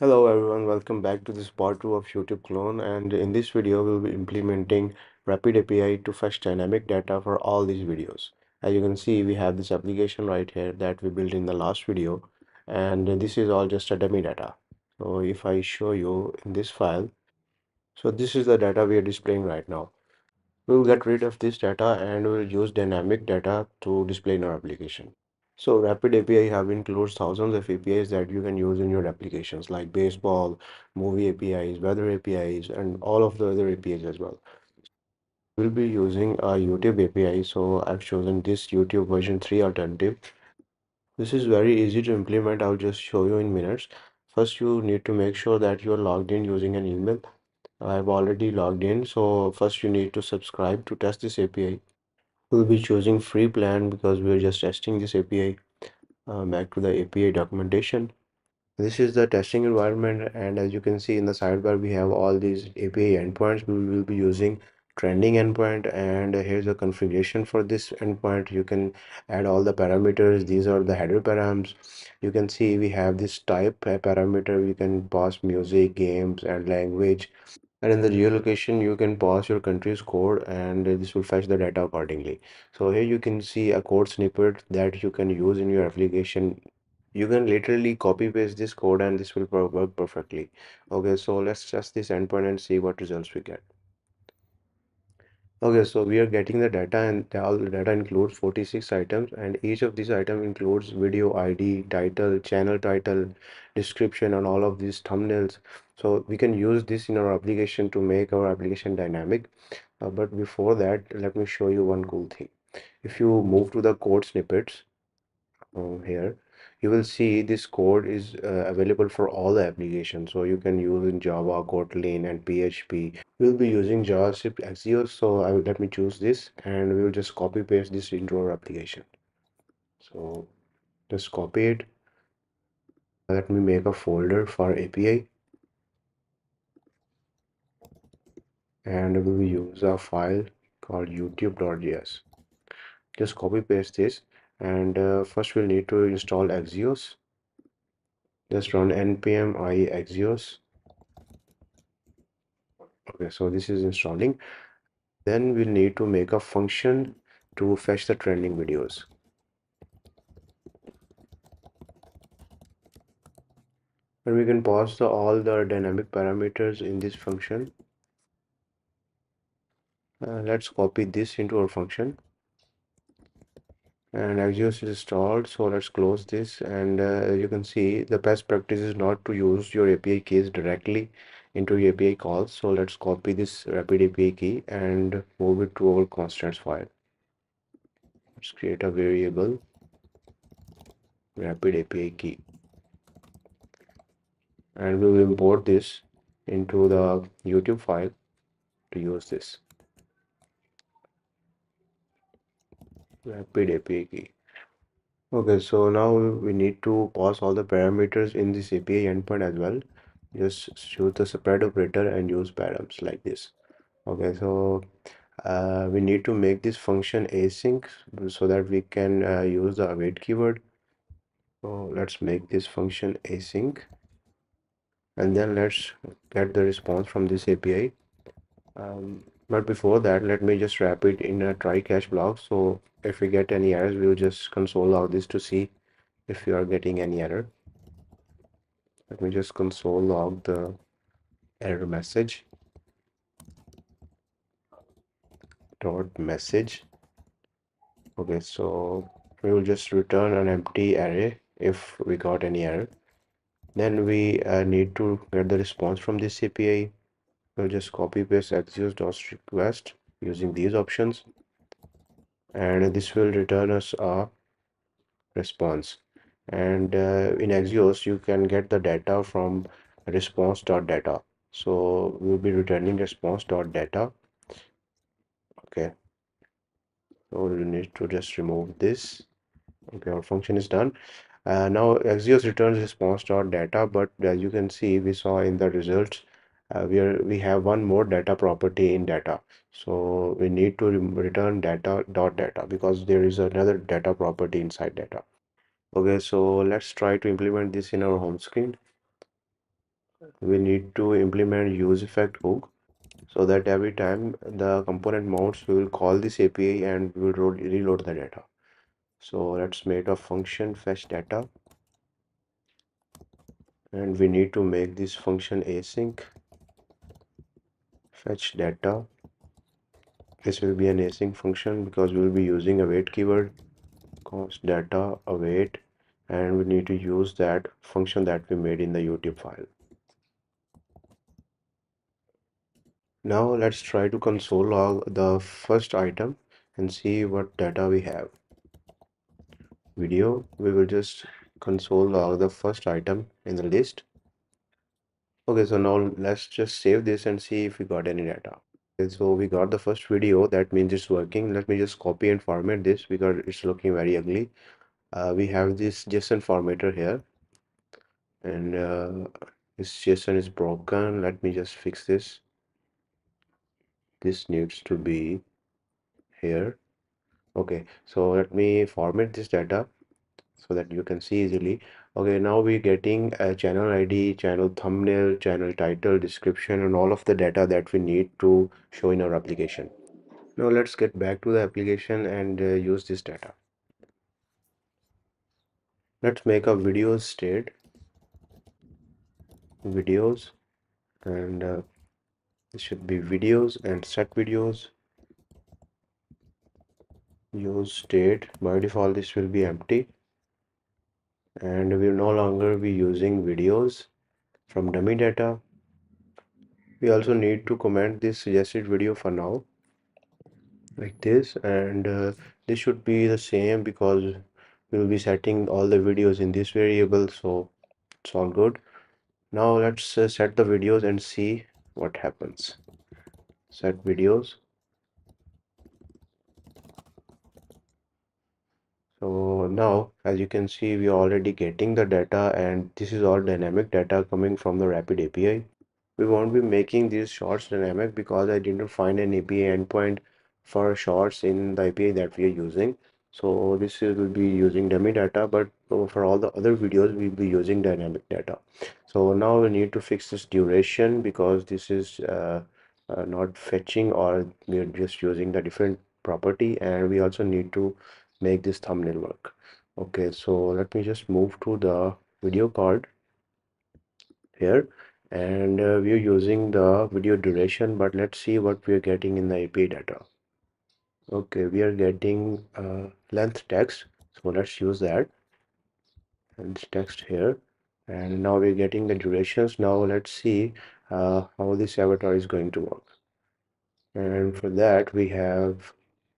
Hello everyone, welcome back to this part 2 of YouTube clone and in this video we'll be implementing Rapid API to fetch dynamic data for all these videos. As you can see we have this application right here that we built in the last video and this is all just a dummy data. So if I show you in this file, so this is the data we are displaying right now. We'll get rid of this data and we'll use dynamic data to display in our application. So Rapid API have includes thousands of APIs that you can use in your applications like baseball, movie APIs, weather APIs, and all of the other APIs as well. We'll be using a YouTube API, so I've chosen this YouTube version 3 alternative. This is very easy to implement. I'll just show you in minutes. First, you need to make sure that you're logged in using an email. I've already logged in, so first you need to subscribe to test this API. We'll be choosing free plan because we're just testing this API. Uh, back to the API documentation. This is the testing environment and as you can see in the sidebar we have all these API endpoints. We will be using trending endpoint and here's the configuration for this endpoint. You can add all the parameters. These are the header params. You can see we have this type parameter. You can pass music games and language and in the geolocation you can pass your country's code and this will fetch the data accordingly. So here you can see a code snippet that you can use in your application. You can literally copy paste this code and this will work perfectly. Okay so let's test this endpoint and see what results we get okay so we are getting the data and all the data includes 46 items and each of these items includes video id title channel title description and all of these thumbnails. So we can use this in our application to make our application dynamic. Uh, but before that let me show you one cool thing. If you move to the code snippets um, here you will see this code is uh, available for all the applications. So you can use in java kotlin and php we'll be using javascript axios so i will let me choose this and we will just copy paste this into our application. So just copy it. Let me make a folder for api and we will use a file called youtube.js just copy paste this and uh, first we'll need to install axios. Just run npm i axios. Okay so this is installing. Then we'll need to make a function to fetch the trending videos. And we can pass the, all the dynamic parameters in this function. Uh, let's copy this into our function and Axios is installed so let's close this. And uh, you can see the best practice is not to use your API keys directly into your API calls. So let's copy this rapid API key and move it to our constants file. Let's create a variable rapid API key. And we will import this into the YouTube file to use this API key. Okay, so now we need to pass all the parameters in this API endpoint as well. Just choose the spread operator and use params like this. Okay, so uh, we need to make this function async so that we can uh, use the await keyword. So let's make this function async and then let's get the response from this API. Um, but before that, let me just wrap it in a try catch block. So if we get any errors, we'll just console log this to see if you are getting any error. Let me just console log the error message dot message. Okay, so we will just return an empty array if we got any error. Then we uh, need to get the response from this API. We'll just copy paste axios request using these options and this will return us a response. And uh, in Axios you can get the data from response.data so we'll be returning response.data okay. So we need to just remove this. Okay our function is done. Uh, now Axios returns response.data but as you can see we saw in the results uh, we are we have one more data property in data. So we need to return data dot data because there is another data property inside data. Okay so let's try to implement this in our home screen. We need to implement use effect hook so that every time the component mounts we will call this API and we will reload the data. So let's make a function fetch data. And we need to make this function async fetch data. This will be an async function because we will be using await keyword const data await and we need to use that function that we made in the youtube file. Now let's try to console log the first item and see what data we have. Video we will just console log the first item in the list okay so now let's just save this and see if we got any data. Okay so we got the first video. That means it's working. Let me just copy and format this because it's looking very ugly. Uh, we have this json formatter here. And uh, this json is broken. Let me just fix this. This needs to be here. Okay so let me format this data so that you can see easily okay now we're getting a channel id channel thumbnail channel title description and all of the data that we need to show in our application. Now let's get back to the application and uh, use this data. Let's make a videos state. Videos and uh, this should be videos and set videos. Use state. By default this will be empty and we will no longer be using videos from dummy data. We also need to comment this suggested video for now like this. And uh, this should be the same because we will be setting all the videos in this variable so it's all good. Now let's uh, set the videos and see what happens. Set videos so now as you can see we are already getting the data and this is all dynamic data coming from the rapid api we won't be making these shorts dynamic because i didn't find an api endpoint for shorts in the api that we are using. So this will be using dummy data but for all the other videos we'll be using dynamic data. So now we need to fix this duration because this is uh, uh, not fetching or we're just using the different property and we also need to make this thumbnail work. Okay so let me just move to the video card here. And uh, we're using the video duration but let's see what we're getting in the API data. Okay we are getting uh, length text. So let's use that. And this text here. And now we're getting the durations. Now let's see uh, how this avatar is going to work. And for that we have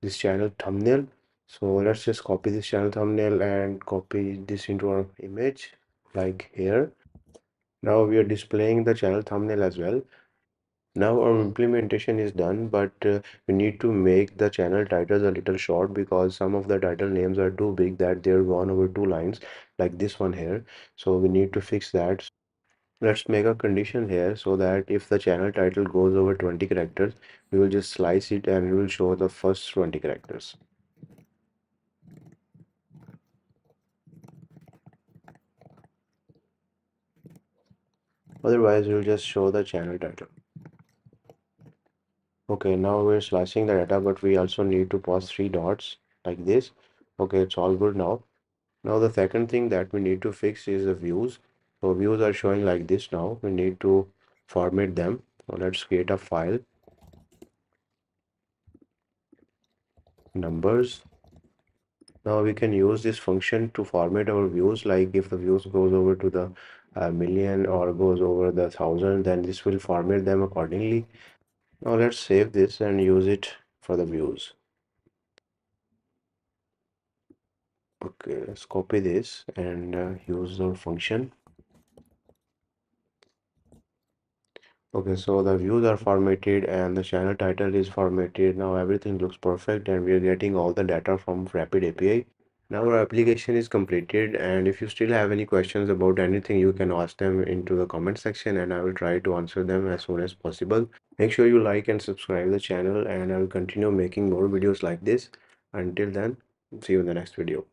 this channel thumbnail so let's just copy this channel thumbnail and copy this into our image like here. Now we are displaying the channel thumbnail as well. Now our implementation is done but uh, we need to make the channel titles a little short because some of the title names are too big that they're one over two lines like this one here. So we need to fix that. Let's make a condition here so that if the channel title goes over 20 characters we will just slice it and it will show the first 20 characters otherwise we'll just show the channel title okay now we're slicing the data but we also need to pause three dots like this. Okay it's all good now. Now the second thing that we need to fix is the views. So views are showing like this now. We need to format them. So let's create a file. Numbers. Now we can use this function to format our views like if the views goes over to the million or goes over the thousand then this will format them accordingly. Now let's save this and use it for the views. Okay let's copy this and uh, use our function. Okay so the views are formatted and the channel title is formatted. Now everything looks perfect and we are getting all the data from rapid api now our application is completed and if you still have any questions about anything you can ask them into the comment section and i will try to answer them as soon as possible. Make sure you like and subscribe the channel and i will continue making more videos like this. Until then see you in the next video